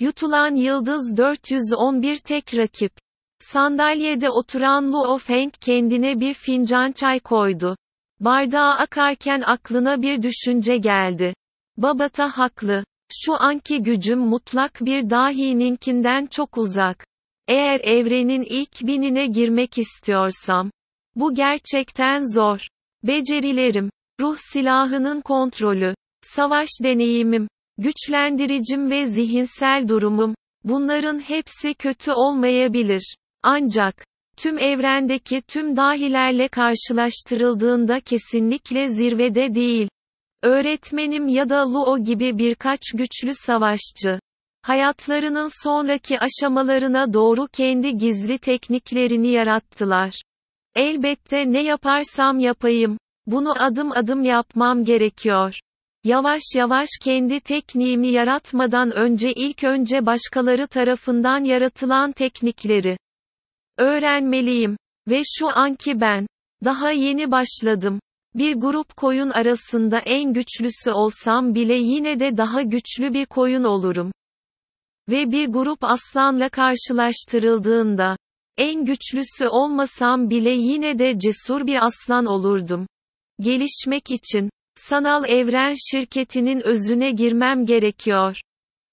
Yutulan Yıldız 411 tek rakip. Sandalyede oturan Luo Feng kendine bir fincan çay koydu. Bardağı akarken aklına bir düşünce geldi. Babata haklı. Şu anki gücüm mutlak bir dahininkinden çok uzak. Eğer evrenin ilk binine girmek istiyorsam, bu gerçekten zor. Becerilerim, ruh silahının kontrolü, savaş deneyimim, güçlendiricim ve zihinsel durumum, bunların hepsi kötü olmayabilir. Ancak, tüm evrendeki tüm dahilerle karşılaştırıldığında kesinlikle zirvede değil. Öğretmenim ya da Luo gibi birkaç güçlü savaşçı. Hayatlarının sonraki aşamalarına doğru kendi gizli tekniklerini yarattılar. Elbette ne yaparsam yapayım, bunu adım adım yapmam gerekiyor. Yavaş yavaş kendi tekniğimi yaratmadan önce ilk önce başkaları tarafından yaratılan teknikleri öğrenmeliyim. Ve şu anki ben, daha yeni başladım. Bir grup koyun arasında en güçlüsü olsam bile yine de daha güçlü bir koyun olurum. Ve bir grup aslanla karşılaştırıldığında, en güçlüsü olmasam bile yine de cesur bir aslan olurdum. Gelişmek için, sanal evren şirketinin özüne girmem gerekiyor.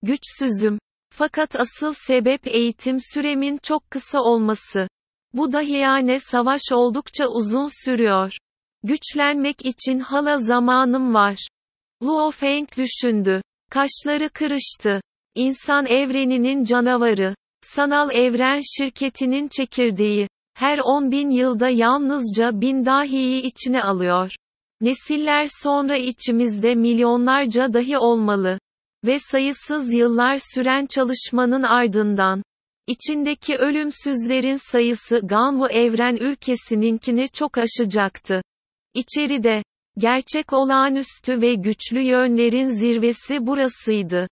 Güçsüzüm. Fakat asıl sebep eğitim süremin çok kısa olması. Bu dahiyane savaş oldukça uzun sürüyor. Güçlenmek için hala zamanım var. Luo Feng düşündü. Kaşları kırıştı. İnsan evreninin canavarı. Sanal evren şirketinin çekirdeği. Her 10 bin yılda yalnızca bin dahiyi içine alıyor. Nesiller sonra içimizde milyonlarca dahi olmalı. Ve sayısız yıllar süren çalışmanın ardından, içindeki ölümsüzlerin sayısı Ganwu evren ülkesininkini çok aşacaktı. İçeride, gerçek olağanüstü ve güçlü yönlerin zirvesi burasıydı.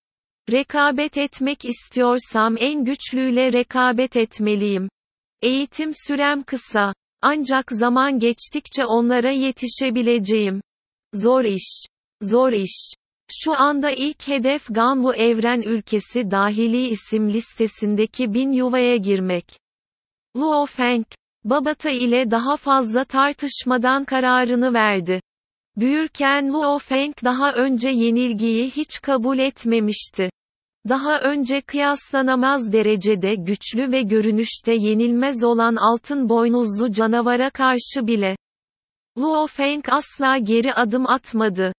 Rekabet etmek istiyorsam en güçlüyle rekabet etmeliyim. Eğitim sürem kısa. Ancak zaman geçtikçe onlara yetişebileceğim. Zor iş. Zor iş. Şu anda ilk hedef Ganwu Evren Ülkesi Dahili isim listesindeki bin yuvaya girmek. Luo Feng, Babata ile daha fazla tartışmadan kararını verdi. Büyürken Luo Feng daha önce yenilgiyi hiç kabul etmemişti. Daha önce kıyaslanamaz derecede güçlü ve görünüşte yenilmez olan altın boynuzlu canavara karşı bile. Luo Feng asla geri adım atmadı.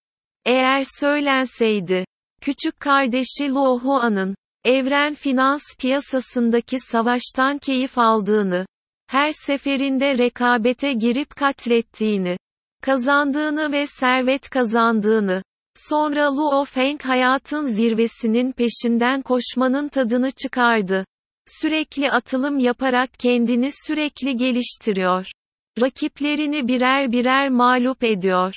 Eğer söylenseydi, küçük kardeşi Luo Huan'ın, evren finans piyasasındaki savaştan keyif aldığını, her seferinde rekabete girip katlettiğini, kazandığını ve servet kazandığını, sonra Luo Feng hayatın zirvesinin peşinden koşmanın tadını çıkardı. Sürekli atılım yaparak kendini sürekli geliştiriyor. Rakiplerini birer birer mağlup ediyor.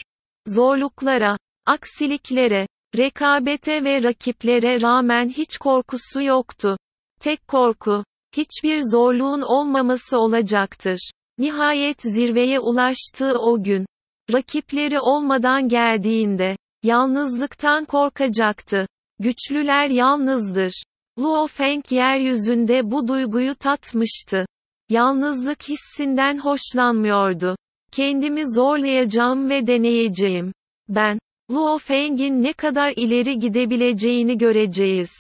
Zorluklara, aksiliklere, rekabete ve rakiplere rağmen hiç korkusu yoktu. Tek korku, hiçbir zorluğun olmaması olacaktır. Nihayet zirveye ulaştığı o gün, rakipleri olmadan geldiğinde, yalnızlıktan korkacaktı. Güçlüler yalnızdır. Luo Feng yeryüzünde bu duyguyu tatmıştı. Yalnızlık hissinden hoşlanmıyordu. Kendimi zorlayacağım ve deneyeceğim. Ben, Luo Feng'in ne kadar ileri gidebileceğini göreceğiz.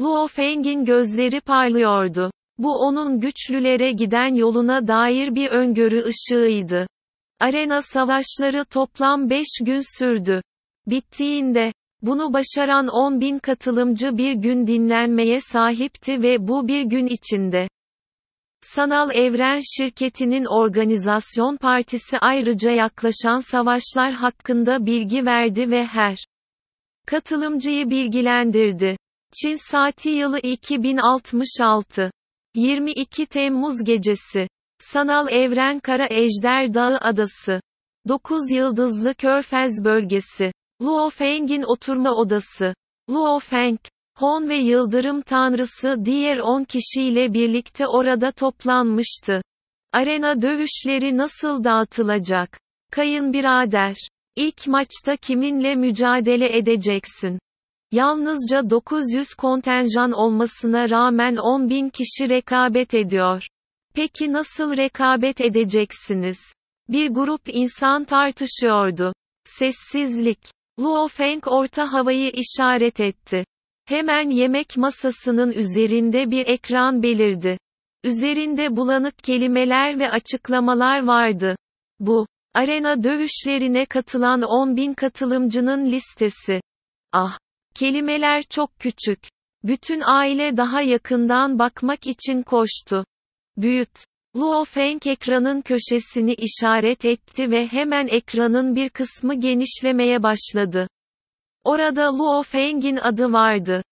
Luo Feng'in gözleri parlıyordu. Bu onun güçlülere giden yoluna dair bir öngörü ışığıydı. Arena savaşları toplam 5 gün sürdü. Bittiğinde, bunu başaran 10 bin katılımcı bir gün dinlenmeye sahipti ve bu bir gün içinde. Sanal Evren şirketinin organizasyon partisi ayrıca yaklaşan savaşlar hakkında bilgi verdi ve her katılımcıyı bilgilendirdi. Çin saati yılı 2066 22 Temmuz gecesi. Sanal Evren Kara Ejder Dağı Adası. 9 yıldızlı Körfez bölgesi. Luo Feng'in oturma odası. Luo Feng, Hon ve Yıldırım Tanrısı diğer 10 kişiyle birlikte orada toplanmıştı. Arena dövüşleri nasıl dağıtılacak? Kayın birader. İlk maçta kiminle mücadele edeceksin? Yalnızca 900 kontenjan olmasına rağmen 10 bin kişi rekabet ediyor. Peki nasıl rekabet edeceksiniz? Bir grup insan tartışıyordu. Sessizlik. Luo Feng orta havayı işaret etti. Hemen yemek masasının üzerinde bir ekran belirdi. Üzerinde bulanık kelimeler ve açıklamalar vardı. Bu, arena dövüşlerine katılan 10 bin katılımcının listesi. Ah! Kelimeler çok küçük. Bütün aile daha yakından bakmak için koştu. Büyüt. Luo Feng ekranın köşesini işaret etti ve hemen ekranın bir kısmı genişlemeye başladı. Orada Luo Feng'in adı vardı.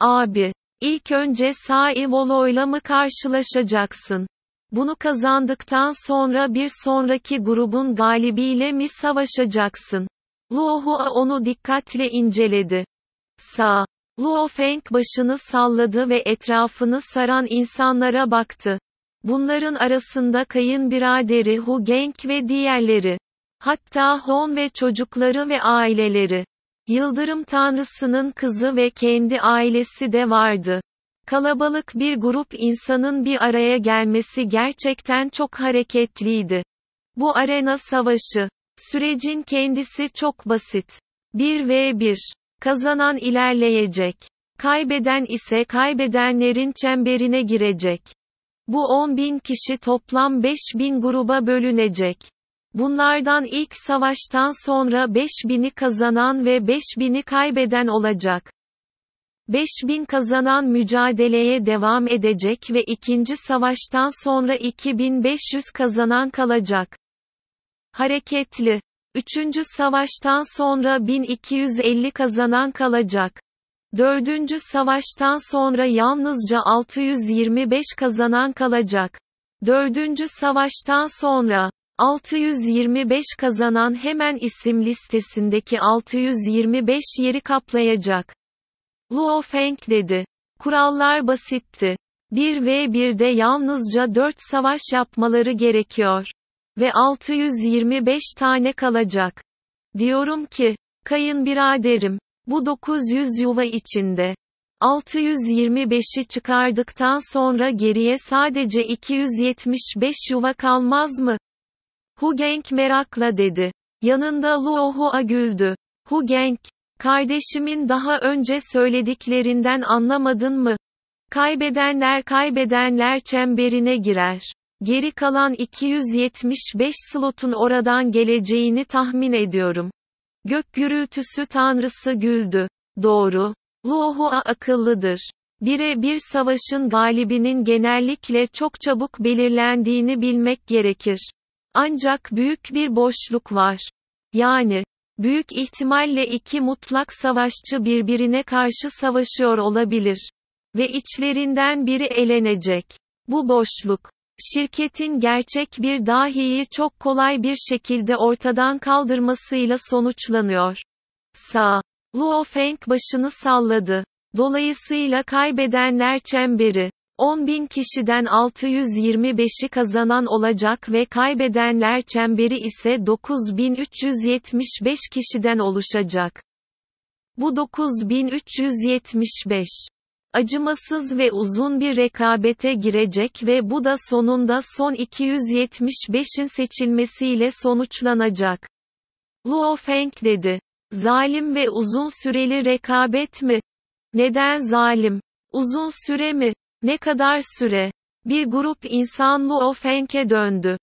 Abi, ilk önce Sai Volo'yla mı karşılaşacaksın? Bunu kazandıktan sonra bir sonraki grubun galibiyle mi savaşacaksın? Luo Hua onu dikkatle inceledi. Sa. Luo Feng başını salladı ve etrafını saran insanlara baktı. Bunların arasında kayınbiraderi Hu Geng ve diğerleri. Hatta Hon ve çocukları ve aileleri. Yıldırım tanrısının kızı ve kendi ailesi de vardı. Kalabalık bir grup insanın bir araya gelmesi gerçekten çok hareketliydi. Bu arena savaşı. Sürecin kendisi çok basit. 1 v 1. Kazanan ilerleyecek. Kaybeden ise kaybedenlerin çemberine girecek. Bu 10 bin kişi toplam 5 bin gruba bölünecek. Bunlardan ilk savaştan sonra 5000'i kazanan ve 5000'i kaybeden olacak. 5000 kazanan mücadeleye devam edecek ve ikinci savaştan sonra 2500 kazanan kalacak. Hareketli. Üçüncü savaştan sonra 1250 kazanan kalacak. Dördüncü savaştan sonra yalnızca 625 kazanan kalacak. Dördüncü savaştan sonra 625 kazanan hemen isim listesindeki 625 yeri kaplayacak. Luo Feng dedi. Kurallar basitti. 1 ve 1'de yalnızca 4 savaş yapmaları gerekiyor. Ve 625 tane kalacak. Diyorum ki, kayınbiraderim, bu 900 yuva içinde. 625'i çıkardıktan sonra geriye sadece 275 yuva kalmaz mı? Hu Geng merakla dedi. Yanında Luo Hua güldü. Hu Geng, kardeşimin daha önce söylediklerinden anlamadın mı? Kaybedenler kaybedenler çemberine girer. Geri kalan 275 slotun oradan geleceğini tahmin ediyorum. Gök gürültüsü tanrısı güldü. Doğru. Luohua akıllıdır. Bire bir savaşın galibinin genellikle çok çabuk belirlendiğini bilmek gerekir. Ancak büyük bir boşluk var. Yani, büyük ihtimalle iki mutlak savaşçı birbirine karşı savaşıyor olabilir. Ve içlerinden biri elenecek. Bu boşluk, şirketin gerçek bir dahiyi çok kolay bir şekilde ortadan kaldırmasıyla sonuçlanıyor. Sağ. Luo Feng başını salladı. Dolayısıyla kaybedenler çemberi. 10 bin kişiden 625'i kazanan olacak ve kaybedenler çemberi ise 9375 kişiden oluşacak. Bu 9375 acımasız ve uzun bir rekabete girecek ve bu da sonunda son 275'in seçilmesiyle sonuçlanacak. Luo Feng dedi. Zalim ve uzun süreli rekabet mi? Neden zalim? Uzun süre mi? Ne kadar süre? Bir grup insan Luo Feng'e döndü.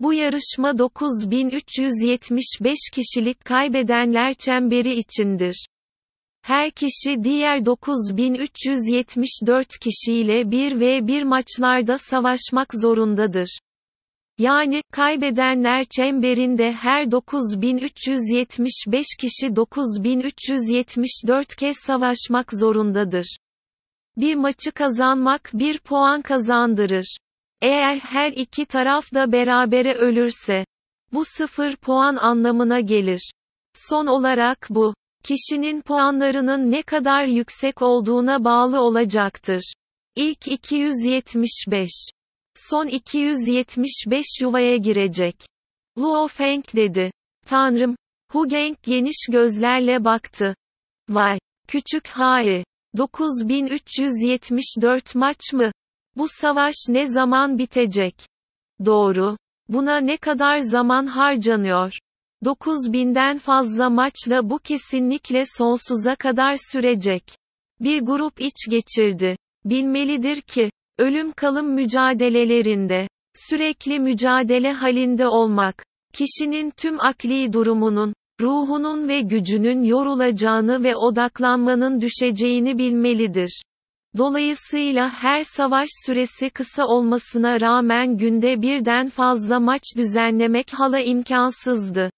Bu yarışma 9375 kişilik kaybedenler çemberi içindir. Her kişi diğer 9374 kişiyle 1 ve 1 maçlarda savaşmak zorundadır. Yani, kaybedenler çemberinde her 9375 kişi 9374 kez savaşmak zorundadır. Bir maçı kazanmak bir puan kazandırır. Eğer her iki taraf da berabere ölürse, bu sıfır puan anlamına gelir. Son olarak bu, kişinin puanlarının ne kadar yüksek olduğuna bağlı olacaktır. İlk 275. Son 275 yuvaya girecek. Luo Feng dedi. Tanrım. Hu Geng geniş gözlerle baktı. Vay. Küçük Hae. 9374 maç mı? Bu savaş ne zaman bitecek? Doğru. Buna ne kadar zaman harcanıyor? 9000'den fazla maçla bu kesinlikle sonsuza kadar sürecek. Bir grup iç geçirdi. Bilmelidir ki, ölüm kalım mücadelelerinde, sürekli mücadele halinde olmak, kişinin tüm akli durumunun, ruhunun ve gücünün yorulacağını ve odaklanmanın düşeceğini bilmelidir. Dolayısıyla her savaş süresi kısa olmasına rağmen günde birden fazla maç düzenlemek hala imkansızdı.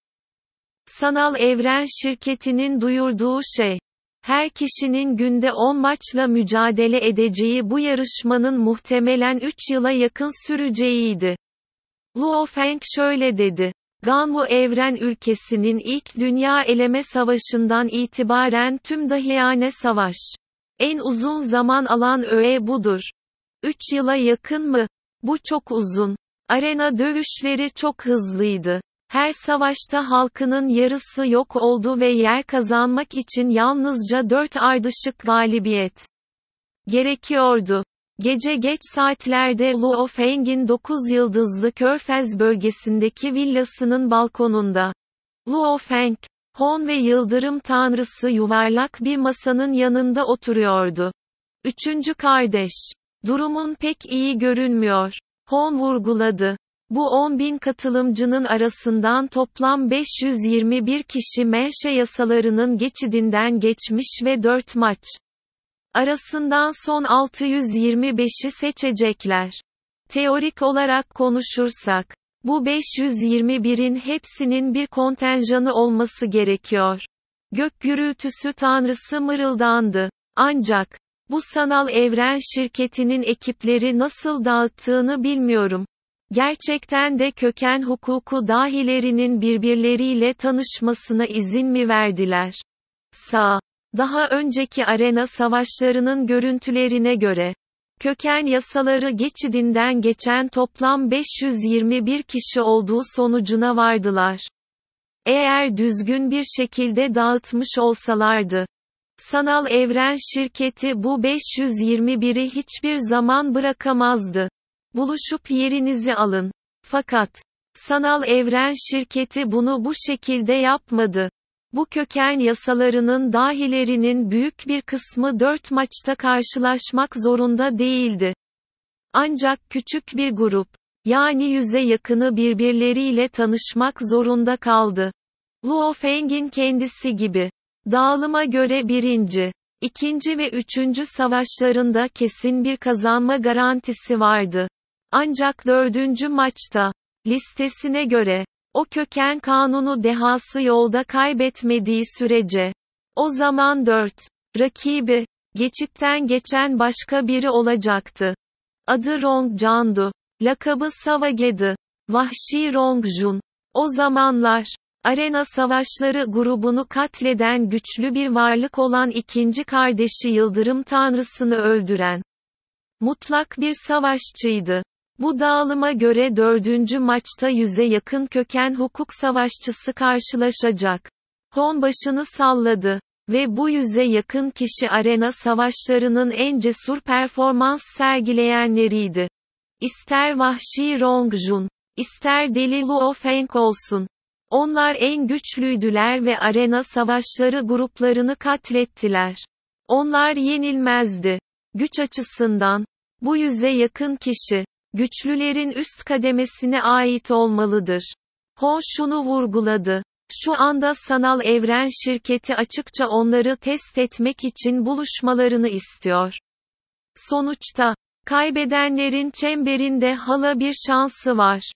Sanal Evren şirketinin duyurduğu şey, her kişinin günde 10 maçla mücadele edeceği bu yarışmanın muhtemelen 3 yıla yakın süreceğiydi. Luo Feng şöyle dedi. Ganwu Evren ülkesinin ilk Dünya Eleme Savaşı'ndan itibaren tüm dahiyane savaş. En uzun zaman alan öğe budur. 3 yıla yakın mı? Bu çok uzun. Arena dövüşleri çok hızlıydı. Her savaşta halkının yarısı yok oldu ve yer kazanmak için yalnızca 4 ardışık galibiyet gerekiyordu. Gece geç saatlerde Luo Feng'in 9 yıldızlı Körfez bölgesindeki villasının balkonunda. Luo Feng, Hon ve yıldırım tanrısı yuvarlak bir masanın yanında oturuyordu. Üçüncü kardeş. Durumun pek iyi görünmüyor. Hon vurguladı. Bu 10 bin katılımcının arasından toplam 521 kişi menşe yasalarının geçidinden geçmiş ve 4 maç arasından son 625'i seçecekler. Teorik olarak konuşursak, bu 521'in hepsinin bir kontenjanı olması gerekiyor. Gök gürültüsü tanrısı mırıldandı. Ancak, bu sanal evren şirketinin ekipleri nasıl dağıttığını bilmiyorum. Gerçekten de köken hukuku dahilerinin birbirleriyle tanışmasına izin mi verdiler? Sağ. Daha önceki arena savaşlarının görüntülerine göre, köken yasaları geçidinden geçen toplam 521 kişi olduğu sonucuna vardılar. Eğer düzgün bir şekilde dağıtmış olsalardı, sanal evren şirketi bu 521'i hiçbir zaman bırakamazdı. Buluşup yerinizi alın. Fakat, sanal evren şirketi bunu bu şekilde yapmadı. Bu köken yasalarının dahilerinin büyük bir kısmı dört maçta karşılaşmak zorunda değildi. Ancak küçük bir grup, yani yüze yakını birbirleriyle tanışmak zorunda kaldı. Luo Feng'in kendisi gibi. Dağılıma göre birinci, ikinci ve üçüncü savaşlarında kesin bir kazanma garantisi vardı. Ancak dördüncü maçta, listesine göre, o köken kanunu dehası yolda kaybetmediği sürece, o zaman dört, rakibi, geçitten geçen başka biri olacaktı. Adı Rong Candu, lakabı Savage'di, Vahşi Rongjun. O zamanlar, Arena Savaşları grubunu katleden güçlü bir varlık olan ikinci kardeşi Yıldırım Tanrısını öldüren, mutlak bir savaşçıydı. Bu dağılıma göre dördüncü maçta yüze yakın köken hukuk savaşçısı karşılaşacak. Hon başını salladı. Ve bu yüze yakın kişi arena savaşlarının en cesur performans sergileyenleriydi. İster vahşi Rongjun, ister deli Luo Feng olsun. Onlar en güçlüydüler ve arena savaşları gruplarını katlettiler. Onlar yenilmezdi. Güç açısından, bu yüze yakın kişi, güçlülerin üst kademesine ait olmalıdır. Ho şunu vurguladı. Şu anda sanal evren şirketi açıkça onları test etmek için buluşmalarını istiyor. Sonuçta, kaybedenlerin çemberinde hala bir şansı var.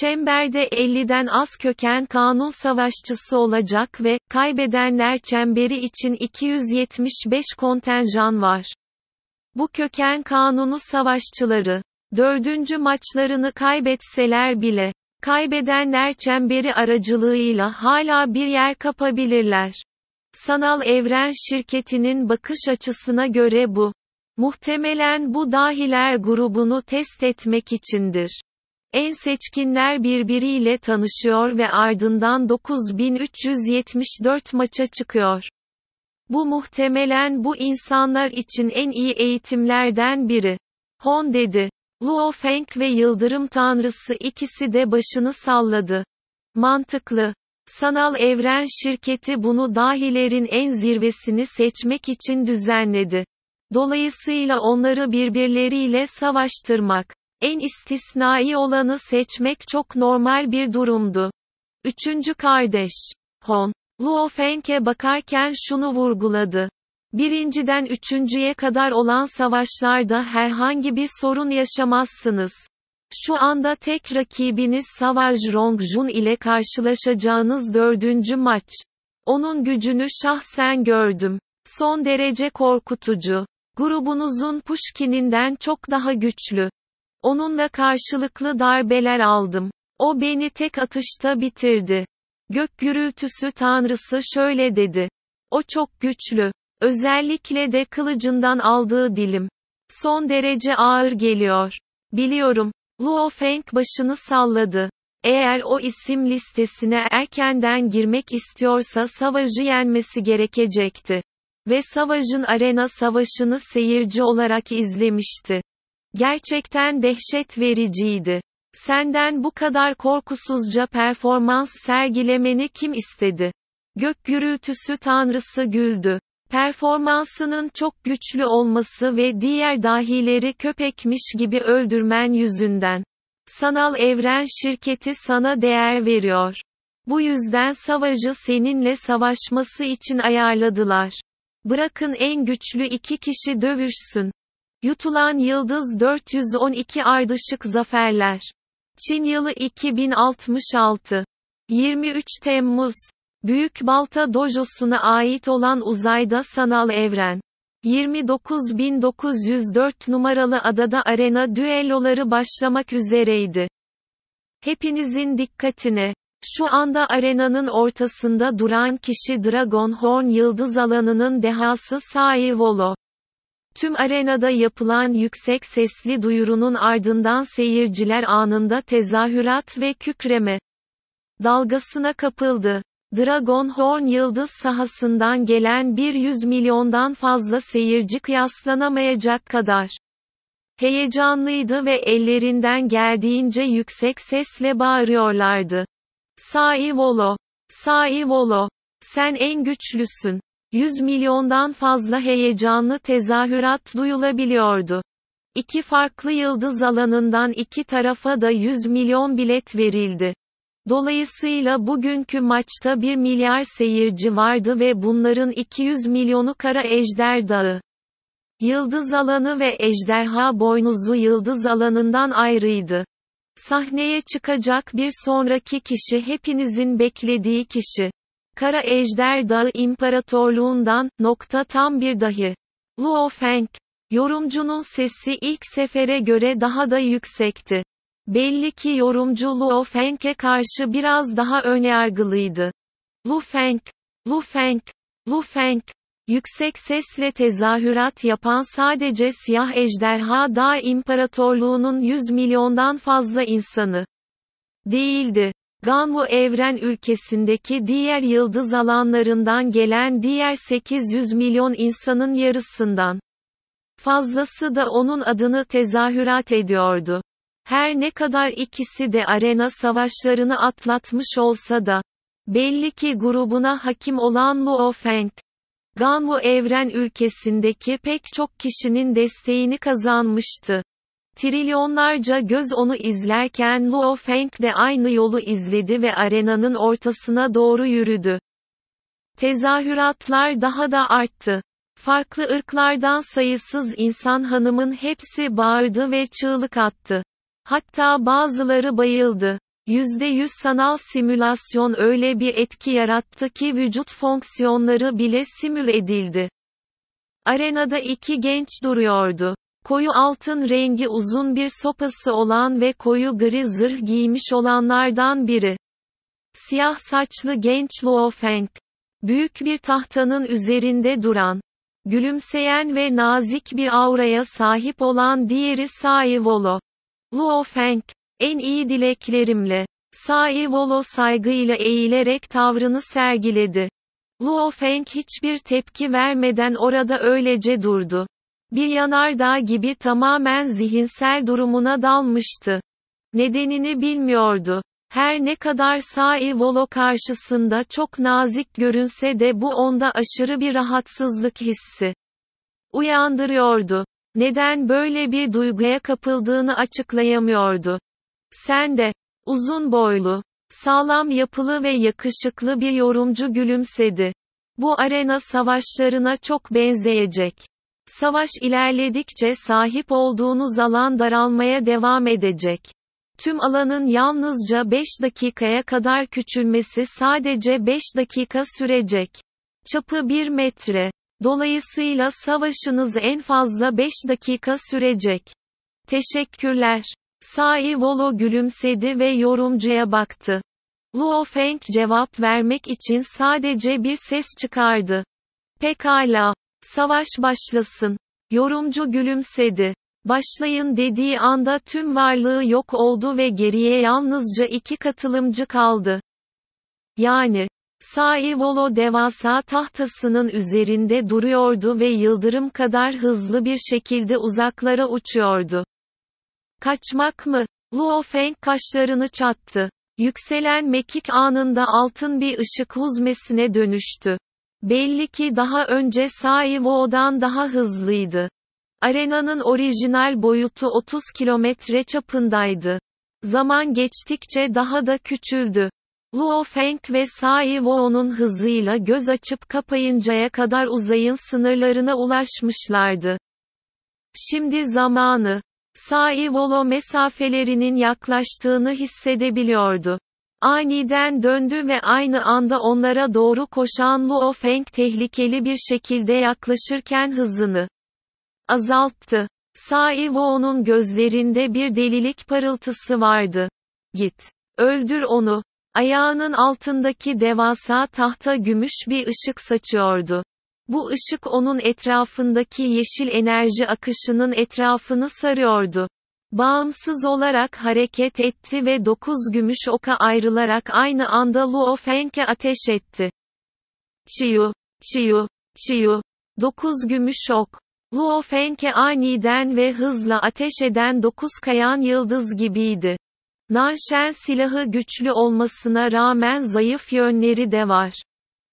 Çemberde 50'den az köken kanun savaşçısı olacak ve, kaybedenler çemberi için 275 kontenjan var. Bu köken kanunu savaşçıları, Dördüncü maçlarını kaybetseler bile, kaybedenler çemberi aracılığıyla hala bir yer kapabilirler. Sanal Evren şirketinin bakış açısına göre bu. Muhtemelen bu dahiler grubunu test etmek içindir. En seçkinler birbiriyle tanışıyor ve ardından 9374 maça çıkıyor. Bu muhtemelen bu insanlar için en iyi eğitimlerden biri. Hon dedi. Luo Feng ve Yıldırım Tanrısı ikisi de başını salladı. Mantıklı. Sanal Evren şirketi bunu dahilerin en zirvesini seçmek için düzenledi. Dolayısıyla onları birbirleriyle savaştırmak, en istisnai olanı seçmek çok normal bir durumdu. Üçüncü kardeş, Hon, Luo Feng'e bakarken şunu vurguladı. Birinciden üçüncüye kadar olan savaşlarda herhangi bir sorun yaşamazsınız. Şu anda tek rakibiniz Savage Rongjun ile karşılaşacağınız dördüncü maç. Onun gücünü şahsen gördüm. Son derece korkutucu. Grubunuzun Pushkin'inden çok daha güçlü. Onunla karşılıklı darbeler aldım. O beni tek atışta bitirdi. Gök gürültüsü tanrısı şöyle dedi. O çok güçlü. Özellikle de kılıcından aldığı dilim. Son derece ağır geliyor. Biliyorum. Luo Feng başını salladı. Eğer o isim listesine erkenden girmek istiyorsa savaşı yenmesi gerekecekti. Ve Savaş'ın arena savaşını seyirci olarak izlemişti. Gerçekten dehşet vericiydi. Senden bu kadar korkusuzca performans sergilemeni kim istedi? Gök gürültüsü tanrısı güldü. Performansının çok güçlü olması ve diğer dahileri köpekmiş gibi öldürmen yüzünden. Sanal evren şirketi sana değer veriyor. Bu yüzden savaşı seninle savaşması için ayarladılar. Bırakın en güçlü iki kişi dövüşsün. Yutulan Yıldız 412 Ardışık Zaferler. Çin yılı 2066. 23 Temmuz. Büyük Balta Dojosu'na ait olan uzayda sanal evren. 29904 numaralı adada arena düelloları başlamak üzereydi. Hepinizin dikkatine. Şu anda arenanın ortasında duran kişi Dragon Horn yıldız alanının dehası Sai Volo. Tüm arenada yapılan yüksek sesli duyurunun ardından seyirciler anında tezahürat ve kükreme dalgasına kapıldı. Dragon Horn yıldız sahasından gelen bir yüz milyondan fazla seyirci kıyaslanamayacak kadar heyecanlıydı ve ellerinden geldiğince yüksek sesle bağırıyorlardı. Sai Volo, Sai Volo, sen en güçlüsün. 100 milyondan fazla heyecanlı tezahürat duyulabiliyordu. İki farklı yıldız alanından iki tarafa da 100 milyon bilet verildi. Dolayısıyla bugünkü maçta 1 milyar seyirci vardı ve bunların 200 milyonu Kara Ejder Dağı. Yıldız alanı ve ejderha boynuzlu yıldız alanından ayrıydı. Sahneye çıkacak bir sonraki kişi hepinizin beklediği kişi. Kara Ejder Dağı İmparatorluğundan, nokta tam bir dahi. Luo Feng. Yorumcunun sesi ilk sefere göre daha da yüksekti. Belli ki yorumcu Luo Feng'e karşı biraz daha önyargılıydı. Lu Feng, Lu Feng, Lu Feng. Yüksek sesle tezahürat yapan sadece Siyah Ejderha Dağ İmparatorluğu'nun 100 milyondan fazla insanı değildi. Ganwu evren ülkesindeki diğer yıldız alanlarından gelen diğer 800 milyon insanın yarısından fazlası da onun adını tezahürat ediyordu. Her ne kadar ikisi de arena savaşlarını atlatmış olsa da, belli ki grubuna hakim olan Luo Feng, Ganwu evren ülkesindeki pek çok kişinin desteğini kazanmıştı. Trilyonlarca göz onu izlerken Luo Feng de aynı yolu izledi ve arenanın ortasına doğru yürüdü. Tezahüratlar daha da arttı. Farklı ırklardan sayısız insan hanımın hepsi bağırdı ve çığlık attı. Hatta bazıları bayıldı. %100 sanal simülasyon öyle bir etki yarattı ki vücut fonksiyonları bile simül edildi. Arenada iki genç duruyordu. Koyu altın rengi uzun bir sopası olan ve koyu gri zırh giymiş olanlardan biri. Siyah saçlı genç Luo Feng. Büyük bir tahtanın üzerinde duran. Gülümseyen ve nazik bir auraya sahip olan diğeri Sai Volo. Luo Feng. En iyi dileklerimle. Sai Volo saygıyla eğilerek tavrını sergiledi. Luo Feng hiçbir tepki vermeden orada öylece durdu. Bir yanardağ gibi tamamen zihinsel durumuna dalmıştı. Nedenini bilmiyordu. Her ne kadar Sai Volo karşısında çok nazik görünse de bu onda aşırı bir rahatsızlık hissi uyandırıyordu. Neden böyle bir duyguya kapıldığını açıklayamıyordu. Sen de, uzun boylu, sağlam yapılı ve yakışıklı bir yorumcu gülümsedi. Bu arena savaşlarına çok benzeyecek. Savaş ilerledikçe sahip olduğunuz alan daralmaya devam edecek. Tüm alanın yalnızca 5 dakikaya kadar küçülmesi sadece 5 dakika sürecek. Çapı 1 metre. Dolayısıyla savaşınız en fazla 5 dakika sürecek. Teşekkürler. Sai Volo gülümsedi ve yorumcuya baktı. Luo Feng cevap vermek için sadece bir ses çıkardı. Pekala. Savaş başlasın. Yorumcu gülümsedi. Başlayın dediği anda tüm varlığı yok oldu ve geriye yalnızca iki katılımcı kaldı. Yani, Sai Volo devasa tahtasının üzerinde duruyordu ve yıldırım kadar hızlı bir şekilde uzaklara uçuyordu. Kaçmak mı? Luo Feng kaşlarını çattı. Yükselen mekik anında altın bir ışık huzmesine dönüştü. Belli ki daha önce Sai Vo'dan daha hızlıydı. Arenanın orijinal boyutu 30 kilometre çapındaydı. Zaman geçtikçe daha da küçüldü. Luo Feng ve Sai Wo'nun hızıyla göz açıp kapayıncaya kadar uzayın sınırlarına ulaşmışlardı. Şimdi zamanı. Sai Volo mesafelerinin yaklaştığını hissedebiliyordu. Aniden döndü ve aynı anda onlara doğru koşan Luo Feng tehlikeli bir şekilde yaklaşırken hızını azalttı. Sai Wo'nun gözlerinde bir delilik parıltısı vardı. Git. Öldür onu. Ayağının altındaki devasa tahta gümüş bir ışık saçıyordu. Bu ışık onun etrafındaki yeşil enerji akışının etrafını sarıyordu. Bağımsız olarak hareket etti ve dokuz gümüş oka ayrılarak aynı anda Luo Feng'e ateş etti. Çiyu, çiyu, çiyu. Dokuz gümüş ok. Luo Feng'e aniden ve hızla ateş eden dokuz kayan yıldız gibiydi. Nanshen silahı güçlü olmasına rağmen zayıf yönleri de var.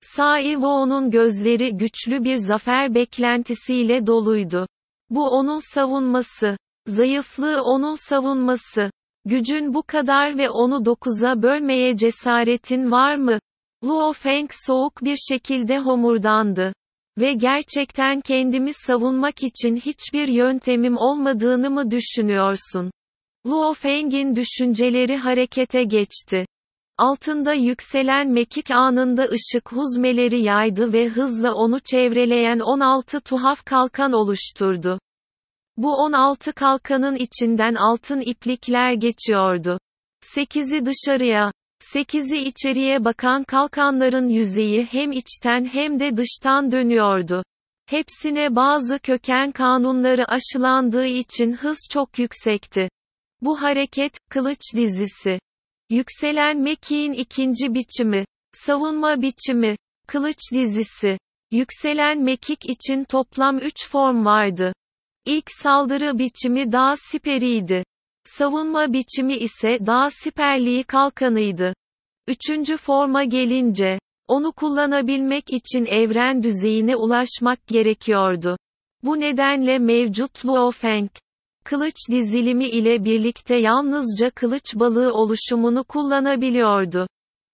Sai Wo'nun gözleri güçlü bir zafer beklentisiyle doluydu. Bu onun savunması. Zayıflığı onun savunması. Gücün bu kadar ve onu dokuza bölmeye cesaretin var mı? Luo Feng soğuk bir şekilde homurdandı. Ve gerçekten kendimi savunmak için hiçbir yöntemim olmadığını mı düşünüyorsun? Luo Feng'in düşünceleri harekete geçti. Altında yükselen mekik anında ışık huzmeleri yaydı ve hızla onu çevreleyen 16 tuhaf kalkan oluşturdu. Bu 16 kalkanın içinden altın iplikler geçiyordu. 8'i dışarıya, 8'i içeriye bakan kalkanların yüzeyi hem içten hem de dıştan dönüyordu. Hepsine bazı köken kanunları aşılandığı için hız çok yüksekti. Bu hareket, kılıç dizisi. Yükselen mekiğin ikinci biçimi. Savunma biçimi. Kılıç dizisi. Yükselen mekik için toplam üç form vardı. İlk saldırı biçimi dağ siperiydi. Savunma biçimi ise dağ siperliği kalkanıydı. Üçüncü forma gelince, onu kullanabilmek için evren düzeyine ulaşmak gerekiyordu. Bu nedenle mevcut Luo Feng, kılıç dizilimi ile birlikte yalnızca kılıç balığı oluşumunu kullanabiliyordu.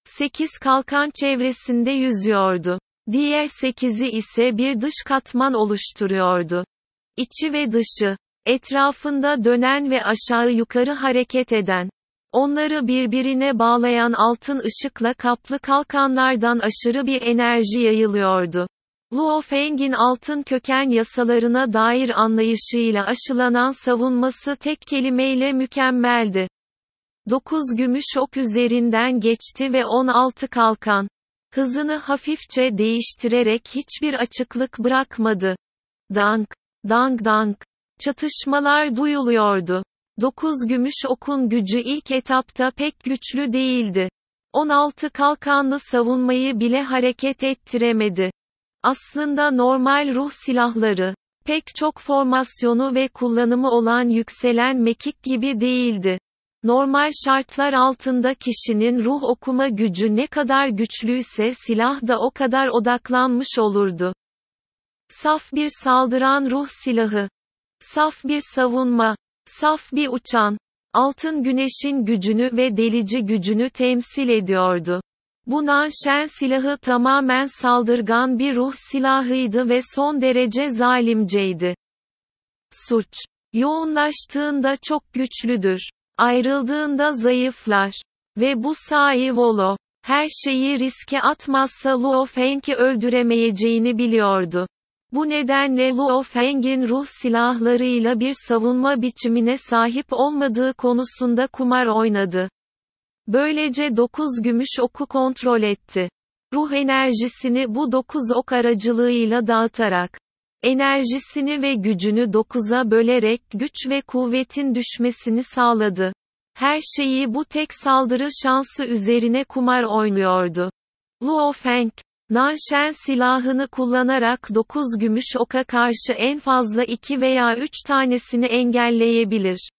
8 kalkan çevresinde yüzüyordu. Diğer 8'i ise bir dış katman oluşturuyordu. İçi ve dışı, etrafında dönen ve aşağı yukarı hareket eden, onları birbirine bağlayan altın ışıkla kaplı kalkanlardan aşırı bir enerji yayılıyordu. Luo Feng'in altın köken yasalarına dair anlayışıyla aşılanan savunması tek kelimeyle mükemmeldi. 9 gümüş ok üzerinden geçti ve 16 kalkan. Hızını hafifçe değiştirerek hiçbir açıklık bırakmadı. Dank, dank dank. Çatışmalar duyuluyordu. 9 gümüş okun gücü ilk etapta pek güçlü değildi. 16 kalkanlı savunmayı bile hareket ettiremedi. Aslında normal ruh silahları, pek çok formasyonu ve kullanımı olan yükselen mekik gibi değildi. Normal şartlar altında kişinin ruh okuma gücü ne kadar güçlüyse silah da o kadar odaklanmış olurdu. Saf bir saldıran ruh silahı. Saf bir savunma. Saf bir uçan. Altın güneşin gücünü ve delici gücünü temsil ediyordu. Bu Nanşen silahı tamamen saldırgan bir ruh silahıydı ve son derece zalimceydi. Suç. Yoğunlaştığında çok güçlüdür. Ayrıldığında zayıflar. Ve bu Sai Volo, her şeyi riske atmazsa Luo Feng'i öldüremeyeceğini biliyordu. Bu nedenle Luo Feng'in ruh silahlarıyla bir savunma biçimine sahip olmadığı konusunda kumar oynadı. Böylece 9 gümüş oku kontrol etti. Ruh enerjisini bu 9 ok aracılığıyla dağıtarak, enerjisini ve gücünü 9'a bölerek güç ve kuvvetin düşmesini sağladı. Her şeyi bu tek saldırı şansı üzerine kumar oynuyordu. Luo Feng, Nanshen silahını kullanarak 9 gümüş oka karşı en fazla 2 veya 3 tanesini engelleyebilir.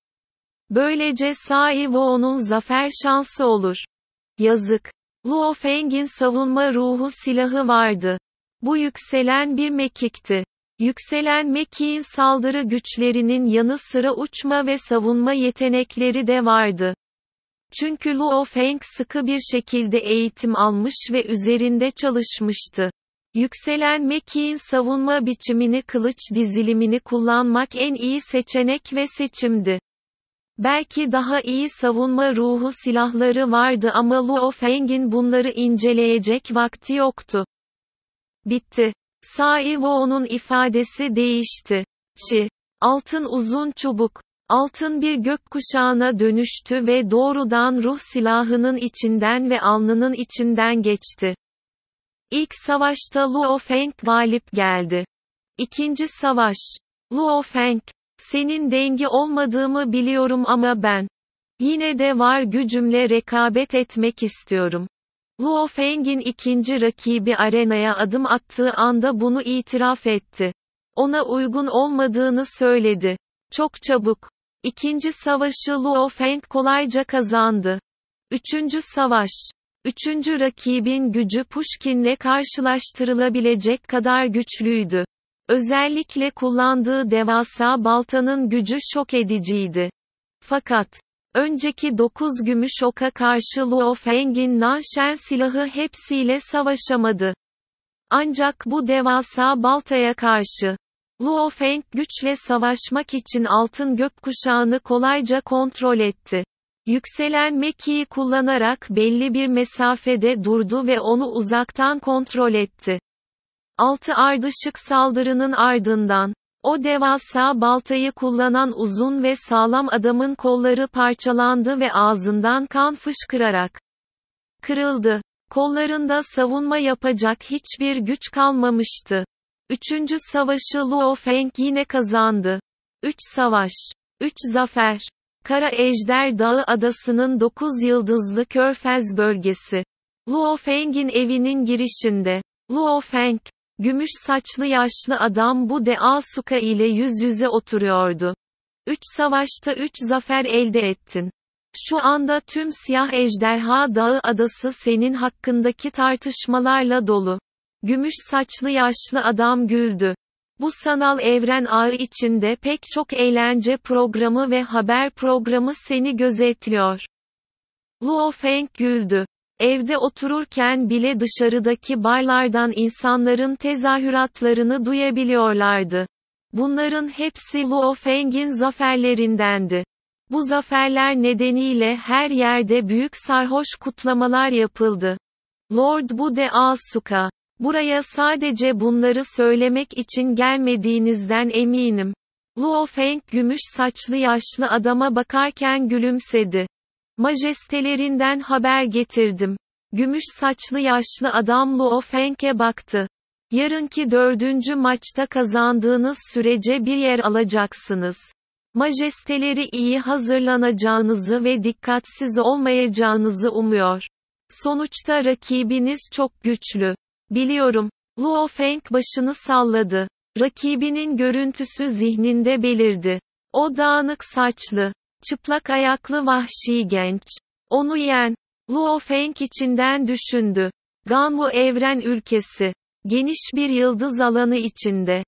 Böylece Sai Wo'nun zafer şansı olur. Yazık. Luo Feng'in savunma ruhu silahı vardı. Bu yükselen bir mekikti. Yükselen mekiğin saldırı güçlerinin yanı sıra uçma ve savunma yetenekleri de vardı. Çünkü Luo Feng sıkı bir şekilde eğitim almış ve üzerinde çalışmıştı. Yükselen mekiğin savunma biçimini kılıç dizilimini kullanmak en iyi seçenek ve seçimdi. Belki daha iyi savunma ruhu silahları vardı ama Luo Feng'in bunları inceleyecek vakti yoktu. Bitti. Sai Wo'nun ifadesi değişti. Çi. Altın uzun çubuk. Altın bir gökkuşağına dönüştü ve doğrudan ruh silahının içinden ve alnının içinden geçti. İlk savaşta Luo Feng galip geldi. İkinci savaş. Luo Feng, senin dengi olmadığımı biliyorum ama ben. Yine de var gücümle rekabet etmek istiyorum. Luo Feng'in ikinci rakibi arenaya adım attığı anda bunu itiraf etti. Ona uygun olmadığını söyledi. Çok çabuk. İkinci savaşı Luo Feng kolayca kazandı. Üçüncü savaş. Üçüncü rakibin gücü Pushkin'le karşılaştırılabilecek kadar güçlüydü. Özellikle kullandığı devasa baltanın gücü şok ediciydi. Fakat, önceki 9 gümüş oka karşı Luo Feng'in Nanshen silahı hepsiyle savaşamadı. Ancak bu devasa baltaya karşı, Luo Feng güçle savaşmak için altın gökkuşağını kolayca kontrol etti. Yükselen mekiği kullanarak belli bir mesafede durdu ve onu uzaktan kontrol etti. Altı ardışık saldırının ardından, o devasa baltayı kullanan uzun ve sağlam adamın kolları parçalandı ve ağzından kan fışkırarak kırıldı. Kollarında savunma yapacak hiçbir güç kalmamıştı. Üçüncü savaşı Luo Feng yine kazandı. Üç savaş. Üç zafer. Kara Ejder Dağı Adası'nın dokuz yıldızlı körfez bölgesi. Luo Feng'in evinin girişinde. Luo Feng, Gümüş saçlı yaşlı adam bu de Asuka ile yüz yüze oturuyordu. Üç savaşta üç zafer elde ettin. Şu anda tüm siyah ejderha dağı adası senin hakkındaki tartışmalarla dolu. Gümüş saçlı yaşlı adam güldü. Bu sanal evren ağı içinde pek çok eğlence programı ve haber programı seni gözetliyor. Luo Feng güldü. Evde otururken bile dışarıdaki barlardan insanların tezahüratlarını duyabiliyorlardı. Bunların hepsi Luo Feng'in zaferlerindendi. Bu zaferler nedeniyle her yerde büyük sarhoş kutlamalar yapıldı. Lord Bude Asuka, buraya sadece bunları söylemek için gelmediğinizden eminim. Luo Feng gümüş saçlı yaşlı adama bakarken gülümsedi. Majestelerinden haber getirdim. Gümüş saçlı yaşlı adam Luo Feng'e baktı. Yarınki dördüncü maçta kazandığınız sürece bir yer alacaksınız. Majesteleri iyi hazırlanacağınızı ve dikkatsiz olmayacağınızı umuyor. Sonuçta rakibiniz çok güçlü. Biliyorum. Luo Feng başını salladı. Rakibinin görüntüsü zihninde belirdi. O dağınık saçlı, çıplak ayaklı vahşi genç. Onu yen. Luo Feng içinden düşündü. Ganwu evren ülkesi. Geniş bir yıldız alanı içinde.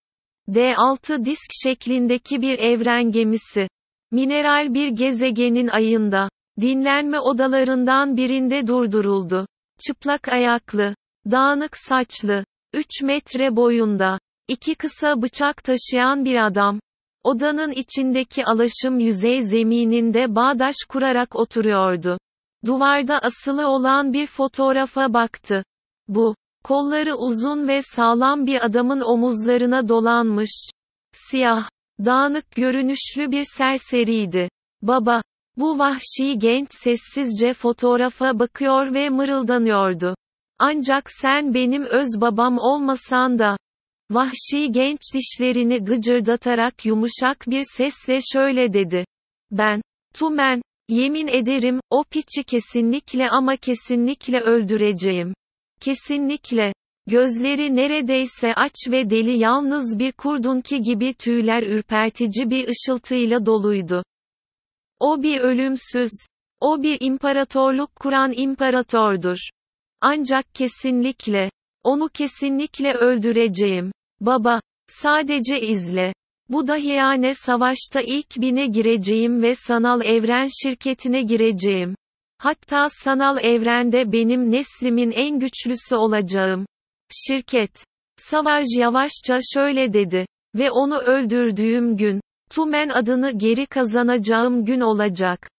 D6 disk şeklindeki bir evren gemisi. Mineral bir gezegenin ayında. Dinlenme odalarından birinde durduruldu. Çıplak ayaklı, dağınık saçlı, 3 metre boyunda, iki kısa bıçak taşıyan bir adam. Odanın içindeki alaşım yüzey zemininde bağdaş kurarak oturuyordu. Duvarda asılı olan bir fotoğrafa baktı. Bu, kolları uzun ve sağlam bir adamın omuzlarına dolanmış. Siyah, dağınık görünüşlü bir serseriydi. Baba, bu vahşi genç sessizce fotoğrafa bakıyor ve mırıldanıyordu. Ancak sen benim öz babam olmasan da. Vahşi genç dişlerini gıcırdatarak yumuşak bir sesle şöyle dedi. Ben, Tumen, yemin ederim, o piçi kesinlikle ama kesinlikle öldüreceğim. Kesinlikle. Gözleri neredeyse aç ve deli yalnız bir kurdunki gibi tüyler ürpertici bir ışıltıyla doluydu. O bir ölümsüz, o bir imparatorluk kuran imparatordur. Ancak kesinlikle, onu kesinlikle öldüreceğim. Baba, sadece izle. Bu dahiyane savaşta ilk bine gireceğim ve sanal evren şirketine gireceğim. Hatta sanal evrende benim neslimin en güçlüsü olacağım. Şirket. Savaş yavaşça şöyle dedi. Ve onu öldürdüğüm gün, Tumen adını geri kazanacağım gün olacak.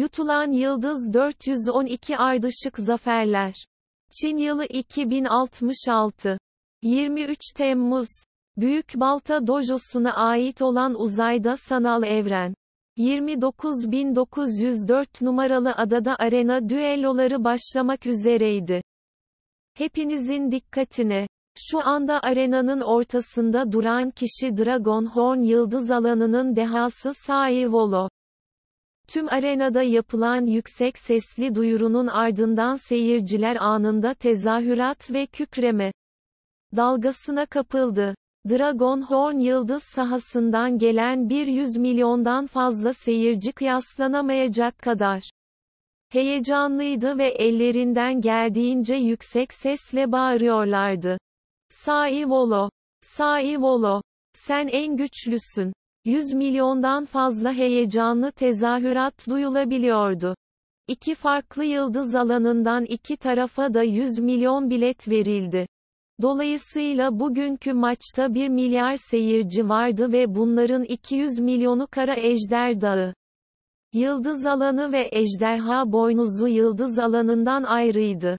Yutulan Yıldız 412 Ardışık Zaferler. Çin yılı 2066. 23 Temmuz. Büyük Balta Dojosu'na ait olan uzayda sanal evren. 29904 numaralı adada arena düelloları başlamak üzereydi. Hepinizin dikkatine. Şu anda arenanın ortasında duran kişi Dragon Horn yıldız alanının dehası Sai Volo. Tüm arenada yapılan yüksek sesli duyurunun ardından seyirciler anında tezahürat ve kükreme dalgasına kapıldı. Dragon Horn yıldız sahasından gelen bir yüz milyondan fazla seyirci kıyaslanamayacak kadar heyecanlıydı ve ellerinden geldiğince yüksek sesle bağırıyorlardı. Sai Volo, Sai Volo, sen en güçlüsün. 100 milyondan fazla heyecanlı tezahürat duyulabiliyordu. İki farklı yıldız alanından iki tarafa da 100 milyon bilet verildi. Dolayısıyla bugünkü maçta 1 milyar seyirci vardı ve bunların 200 milyonu Kara Ejder Dağı. Yıldız alanı ve ejderha boynuzlu yıldız alanından ayrıydı.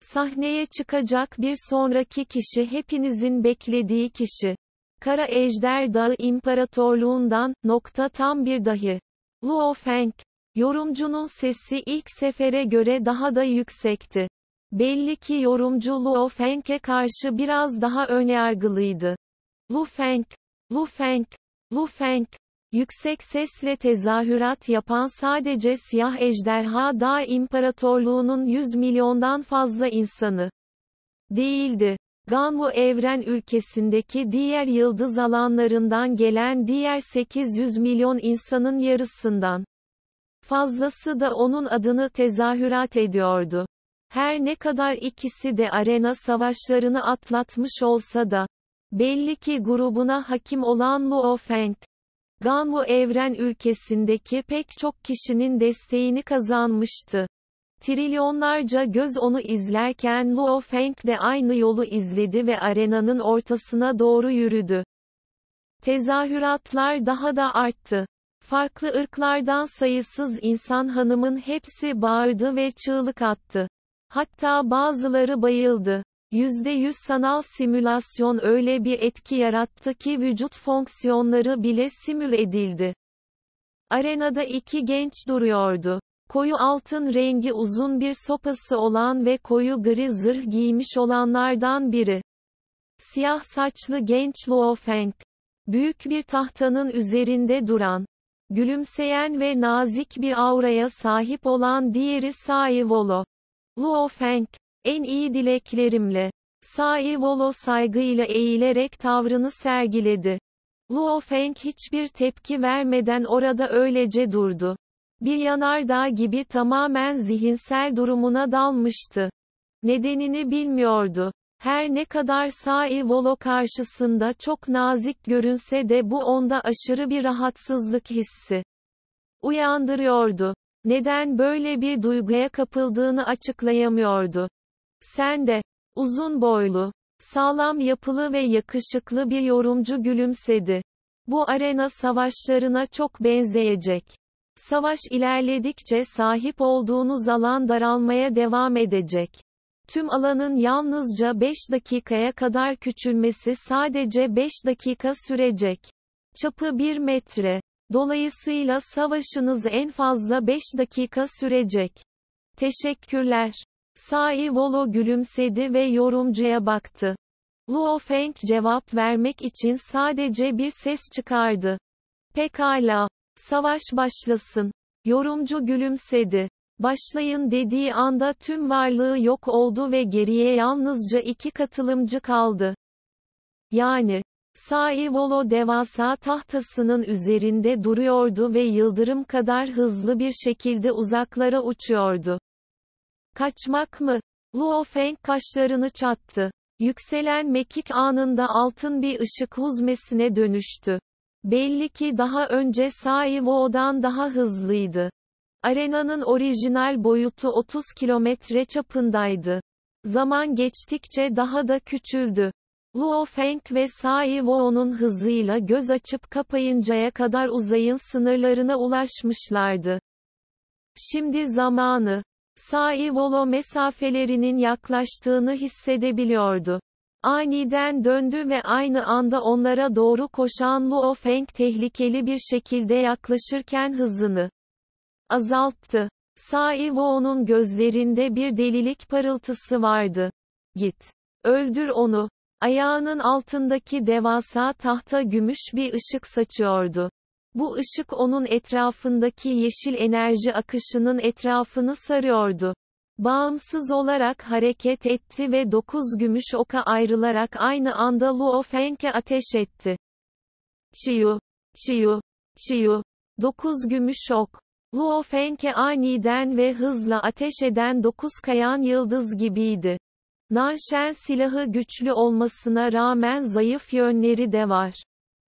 Sahneye çıkacak bir sonraki kişi hepinizin beklediği kişi. Kara Ejder Dağı İmparatorluğundan, nokta tam bir dahi. Luo Feng. Yorumcunun sesi ilk sefere göre daha da yüksekti. Belli ki yorumcu Luo Feng'e karşı biraz daha önyargılıydı. Lu Feng, Lu Feng, Lu Feng, yüksek sesle tezahürat yapan sadece siyah ejderha dağ imparatorluğunun 100 milyondan fazla insanı değildi. Ganwu evren ülkesindeki diğer yıldız alanlarından gelen diğer 800 milyon insanın yarısından fazlası da onun adını tezahürat ediyordu. Her ne kadar ikisi de arena savaşlarını atlatmış olsa da, belli ki grubuna hakim olan Luo Feng, Ganwu evren ülkesindeki pek çok kişinin desteğini kazanmıştı. Trilyonlarca göz onu izlerken Luo Feng de aynı yolu izledi ve arenanın ortasına doğru yürüdü. Tezahüratlar daha da arttı. Farklı ırklardan sayısız insan hanımın hepsi bağırdı ve çığlık attı. Hatta bazıları bayıldı. %100 sanal simülasyon öyle bir etki yarattı ki vücut fonksiyonları bile simül edildi. Arenada iki genç duruyordu. Koyu altın rengi uzun bir sopası olan ve koyu gri zırh giymiş olanlardan biri. Siyah saçlı genç Luo Feng. Büyük bir tahtanın üzerinde duran, gülümseyen ve nazik bir auraya sahip olan diğeri Sai Volo. Luo Feng, en iyi dileklerimle, Sai Volo saygıyla eğilerek tavrını sergiledi. Luo Feng hiçbir tepki vermeden orada öylece durdu. Bir yanardağ gibi tamamen zihinsel durumuna dalmıştı. Nedenini bilmiyordu. Her ne kadar Sai Volo karşısında çok nazik görünse de bu onda aşırı bir rahatsızlık hissi uyandırıyordu. Neden böyle bir duyguya kapıldığını açıklayamıyordu. Sen de, uzun boylu, sağlam yapılı ve yakışıklı bir yorumcu gülümsedi. Bu arena savaşlarına çok benzeyecek. Savaş ilerledikçe sahip olduğunuz alan daralmaya devam edecek. Tüm alanın yalnızca 5 dakikaya kadar küçülmesi sadece 5 dakika sürecek. Çapı 1 metre. Dolayısıyla savaşınız en fazla 5 dakika sürecek. Teşekkürler. Sai Volo gülümsedi ve yorumcuya baktı. Luo Feng cevap vermek için sadece bir ses çıkardı. Pekala. Savaş başlasın. Yorumcu gülümsedi. Başlayın dediği anda tüm varlığı yok oldu ve geriye yalnızca iki katılımcı kaldı. Yani, Sai Volo devasa tahtasının üzerinde duruyordu ve yıldırım kadar hızlı bir şekilde uzaklara uçuyordu. Kaçmak mı? Luo Feng kaşlarını çattı. Yükselen mekik anında altın bir ışık huzmesine dönüştü. Belli ki daha önce Sai Vo'dan daha hızlıydı. Arenanın orijinal boyutu 30 kilometre çapındaydı. Zaman geçtikçe daha da küçüldü. Luo Feng ve Sai Wo'nun hızıyla göz açıp kapayıncaya kadar uzayın sınırlarına ulaşmışlardı. Şimdi zamanı. Sai Volo mesafelerinin yaklaştığını hissedebiliyordu. Aniden döndü ve aynı anda onlara doğru koşan Luo Feng tehlikeli bir şekilde yaklaşırken hızını azalttı. Sai Wo'nun gözlerinde bir delilik parıltısı vardı. Git. Öldür onu. Ayağının altındaki devasa tahta gümüş bir ışık saçıyordu. Bu ışık onun etrafındaki yeşil enerji akışının etrafını sarıyordu. Bağımsız olarak hareket etti ve dokuz gümüş oka ayrılarak aynı anda Luo Feng'e ateş etti. Çiyu, çiyu, çiyu. Dokuz gümüş ok. Luo Feng'e aniden ve hızla ateş eden dokuz kayan yıldız gibiydi. Nanshen silahı güçlü olmasına rağmen zayıf yönleri de var.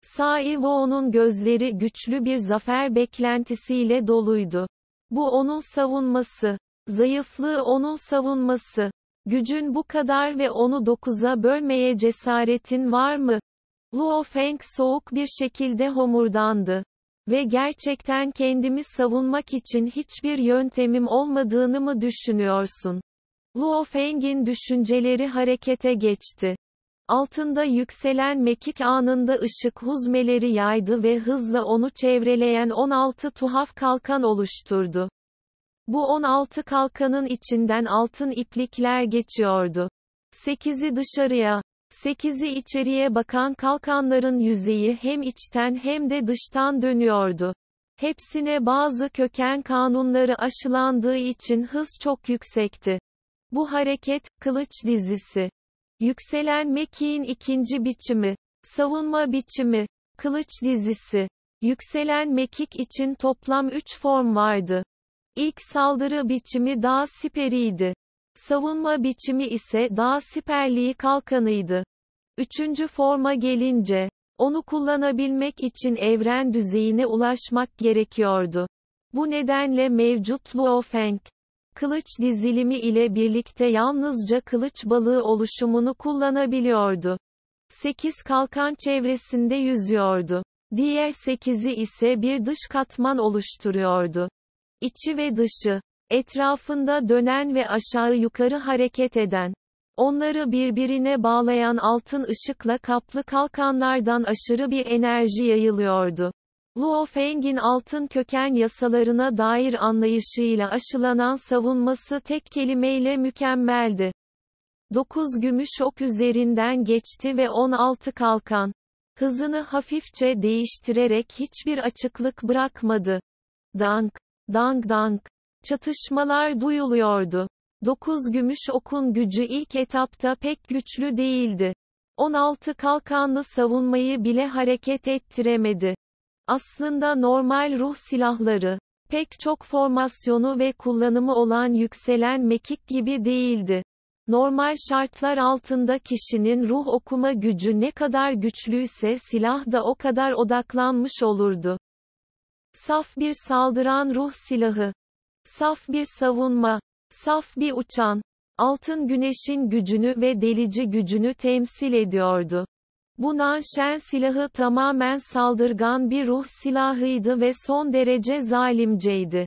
Sai Wo'nun gözleri güçlü bir zafer beklentisiyle doluydu. Bu onun savunması. Zayıflığı onun savunması. Gücün bu kadar ve onu dokuza bölmeye cesaretin var mı? Luo Feng soğuk bir şekilde homurdandı. Ve gerçekten kendimi savunmak için hiçbir yöntemim olmadığını mı düşünüyorsun? Luo Feng'in düşünceleri harekete geçti. Altında yükselen mekik anında ışık huzmeleri yaydı ve hızla onu çevreleyen 16 tuhaf kalkan oluşturdu. Bu 16 kalkanın içinden altın iplikler geçiyordu. 8'i dışarıya, 8'i içeriye bakan kalkanların yüzeyi hem içten hem de dıştan dönüyordu. Hepsine bazı köken kanunları aşılandığı için hız çok yüksekti. Bu hareket, kılıç dizisi. Yükselen mekiğin ikinci biçimi. Savunma biçimi. Kılıç dizisi. Yükselen mekik için toplam üç form vardı. İlk saldırı biçimi dağ siperiydi. Savunma biçimi ise dağ siperliği kalkanıydı. Üçüncü forma gelince, onu kullanabilmek için evren düzeyine ulaşmak gerekiyordu. Bu nedenle mevcut Luo Feng, kılıç dizilimi ile birlikte yalnızca kılıç balığı oluşumunu kullanabiliyordu. 8 kalkan çevresinde yüzüyordu. Diğer 8'i ise bir dış katman oluşturuyordu. İçi ve dışı, etrafında dönen ve aşağı yukarı hareket eden, onları birbirine bağlayan altın ışıkla kaplı kalkanlardan aşırı bir enerji yayılıyordu. Luo Feng'in altın köken yasalarına dair anlayışıyla aşılanan savunması tek kelimeyle mükemmeldi. 9 gümüş ok üzerinden geçti ve 16 kalkan. Hızını hafifçe değiştirerek hiçbir açıklık bırakmadı. Dank, dank dank. Çatışmalar duyuluyordu. 9 gümüş okun gücü ilk etapta pek güçlü değildi. 16 kalkanlı savunmayı bile hareket ettiremedi. Aslında normal ruh silahları, pek çok formasyonu ve kullanımı olan yükselen mekik gibi değildi. Normal şartlar altında kişinin ruh okuma gücü ne kadar güçlüyse silah da o kadar odaklanmış olurdu. Saf bir saldıran ruh silahı. Saf bir savunma. Saf bir uçan. Altın güneşin gücünü ve delici gücünü temsil ediyordu. Bu Nanşen silahı tamamen saldırgan bir ruh silahıydı ve son derece zalimceydi.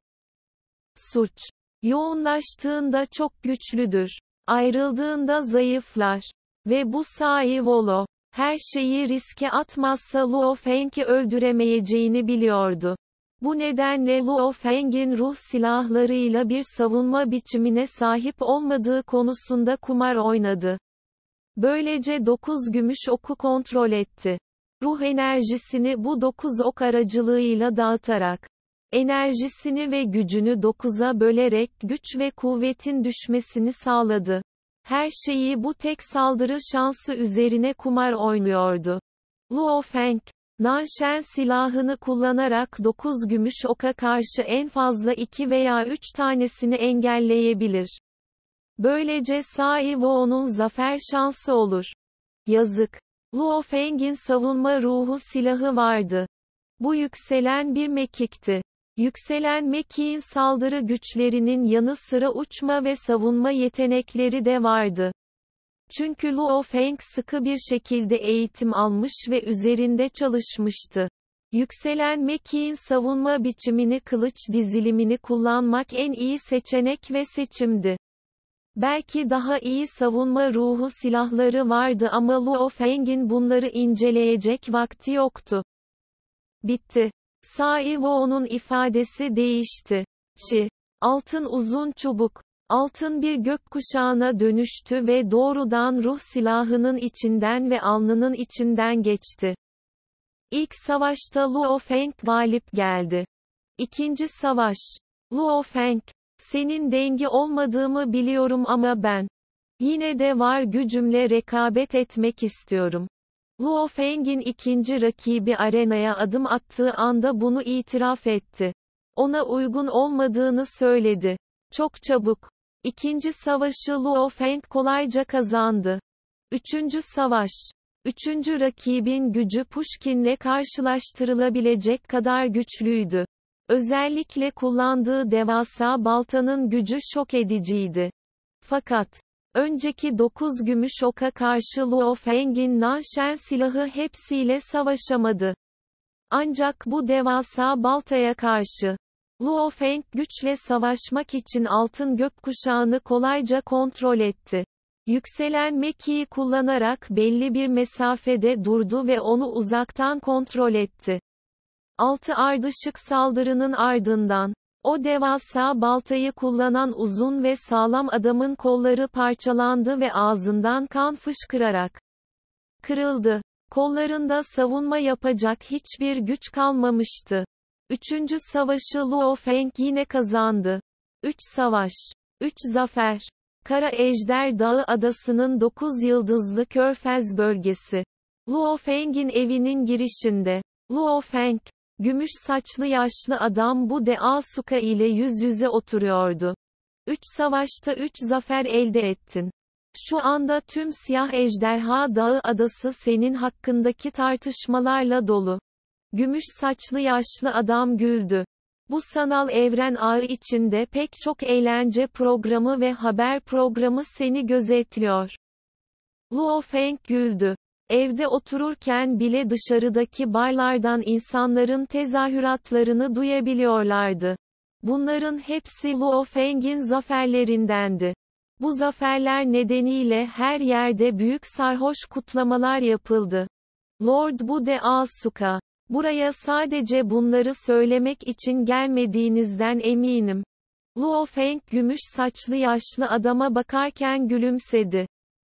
Suç. Yoğunlaştığında çok güçlüdür. Ayrıldığında zayıflar. Ve bu Sai Volo, her şeyi riske atmazsa Luo Feng'i öldüremeyeceğini biliyordu. Bu nedenle Luo Feng'in ruh silahlarıyla bir savunma biçimine sahip olmadığı konusunda kumar oynadı. Böylece 9 gümüş oku kontrol etti. Ruh enerjisini bu 9 ok aracılığıyla dağıtarak, enerjisini ve gücünü 9'a bölerek güç ve kuvvetin düşmesini sağladı. Her şeyi bu tek saldırı şansı üzerine kumar oynuyordu. Luo Feng, Nanshen silahını kullanarak 9 gümüş oka karşı en fazla 2 veya 3 tanesini engelleyebilir. Böylece Sai Wo'nun zafer şansı olur. Yazık. Luo Feng'in savunma ruhu silahı vardı. Bu yükselen bir mekikti. Yükselen mekiğin saldırı güçlerinin yanı sıra uçma ve savunma yetenekleri de vardı. Çünkü Luo Feng sıkı bir şekilde eğitim almış ve üzerinde çalışmıştı. Yükselen mekiğin savunma biçimini kılıç dizilimini kullanmak en iyi seçenek ve seçimdi. Belki daha iyi savunma ruhu silahları vardı ama Luo Feng'in bunları inceleyecek vakti yoktu. Bitti. Sai Wo'nun ifadesi değişti. Çi. Altın uzun çubuk. Altın bir gökkuşağına dönüştü ve doğrudan ruh silahının içinden ve alnının içinden geçti. İlk savaşta Luo Feng galip geldi. İkinci savaş. Luo Feng, senin dengi olmadığımı biliyorum ama ben. Yine de var gücümle rekabet etmek istiyorum. Luo Feng'in ikinci rakibi arenaya adım attığı anda bunu itiraf etti. Ona uygun olmadığını söyledi. Çok çabuk. İkinci savaşı Luo Feng kolayca kazandı. Üçüncü savaş. Üçüncü rakibin gücü Pushkin'le karşılaştırılabilecek kadar güçlüydü. Özellikle kullandığı devasa baltanın gücü şok ediciydi. Fakat, önceki 9 gümüş oka karşı Luo Feng'in Nanshen silahı hepsiyle savaşamadı. Ancak bu devasa baltaya karşı, Luo Feng güçle savaşmak için altın gökkuşağını kolayca kontrol etti. Yükselen mekiği kullanarak belli bir mesafede durdu ve onu uzaktan kontrol etti. Altı ardışık saldırının ardından, o devasa baltayı kullanan uzun ve sağlam adamın kolları parçalandı ve ağzından kan fışkırarak kırıldı. Kollarında savunma yapacak hiçbir güç kalmamıştı. Üçüncü savaşı Luo Feng yine kazandı. Üç savaş. Üç zafer. Kara Ejder Dağı adasının dokuz yıldızlı körfez bölgesi. Luo Feng'in evinin girişinde. Luo Feng, Gümüş saçlı yaşlı adam bu de Asuka ile yüz yüze oturuyordu. Üç savaşta üç zafer elde ettin. Şu anda tüm siyah ejderha dağı adası senin hakkındaki tartışmalarla dolu. Gümüş saçlı yaşlı adam güldü. Bu sanal evren ağı içinde pek çok eğlence programı ve haber programı seni gözetliyor. Luo Feng güldü. Evde otururken bile dışarıdaki barlardan insanların tezahüratlarını duyabiliyorlardı. Bunların hepsi Luo Feng'in zaferlerindendi. Bu zaferler nedeniyle her yerde büyük sarhoş kutlamalar yapıldı. Lord Bude Asuka, Buraya sadece bunları söylemek için gelmediğinizden eminim. Luo Feng gümüş saçlı yaşlı adama bakarken gülümsedi.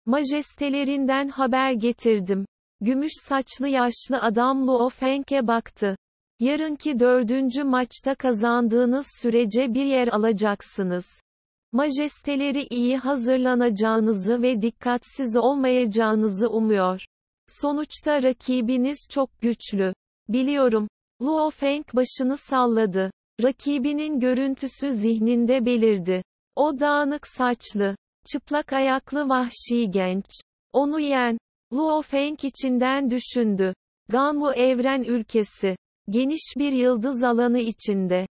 Majestelerinden haber getirdim. Gümüş saçlı yaşlı adam Luo Feng'e baktı. Yarınki dördüncü maçta kazandığınız sürece bir yer alacaksınız. Majesteleri iyi hazırlanacağınızı ve dikkatsiz olmayacağınızı umuyor. Sonuçta rakibiniz çok güçlü. Biliyorum. Luo Feng başını salladı. Rakibinin görüntüsü zihninde belirdi. O dağınık saçlı, çıplak ayaklı vahşi genç. Onu yen. Luo Feng içinden düşündü. Ganwu evren ülkesi. Geniş bir yıldız alanı içinde.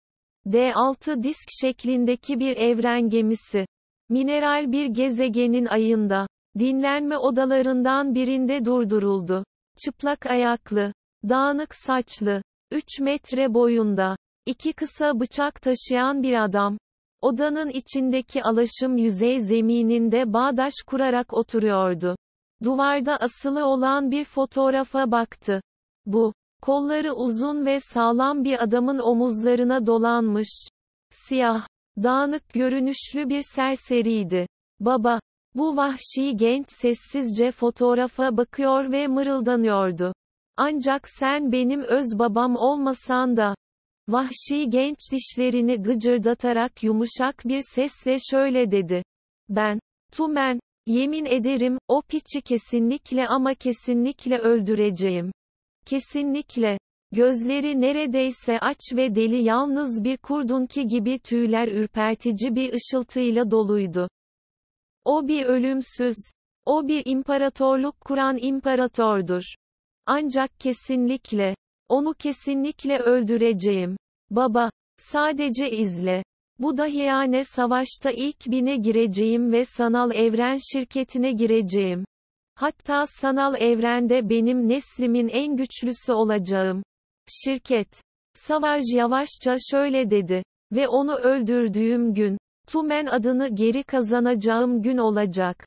D6 disk şeklindeki bir evren gemisi. Mineral bir gezegenin ayında. Dinlenme odalarından birinde durduruldu. Çıplak ayaklı, dağınık saçlı, 3 metre boyunda, iki kısa bıçak taşıyan bir adam. Odanın içindeki alaşım yüzey zemininde bağdaş kurarak oturuyordu. Duvarda asılı olan bir fotoğrafa baktı. Bu, kolları uzun ve sağlam bir adamın omuzlarına dolanmış. Siyah, dağınık görünüşlü bir serseriydi. Baba, bu vahşi genç sessizce fotoğrafa bakıyor ve mırıldanıyordu. Ancak sen benim öz babam olmasan da. Vahşi genç dişlerini gıcırdatarak yumuşak bir sesle şöyle dedi. Ben, Tumen, yemin ederim, o piçi kesinlikle ama kesinlikle öldüreceğim. Kesinlikle. Gözleri neredeyse aç ve deli yalnız bir kurdunki gibi tüyler ürpertici bir ışıltıyla doluydu. O bir ölümsüz, o bir imparatorluk kuran imparatordur. Ancak kesinlikle, onu kesinlikle öldüreceğim. Baba, sadece izle. Bu dahiyane savaşta ilk bine gireceğim ve sanal evren şirketine gireceğim. Hatta sanal evrende benim neslimin en güçlüsü olacağım. Şirket. Savaş yavaşça şöyle dedi. Ve onu öldürdüğüm gün, Tumen adını geri kazanacağım gün olacak.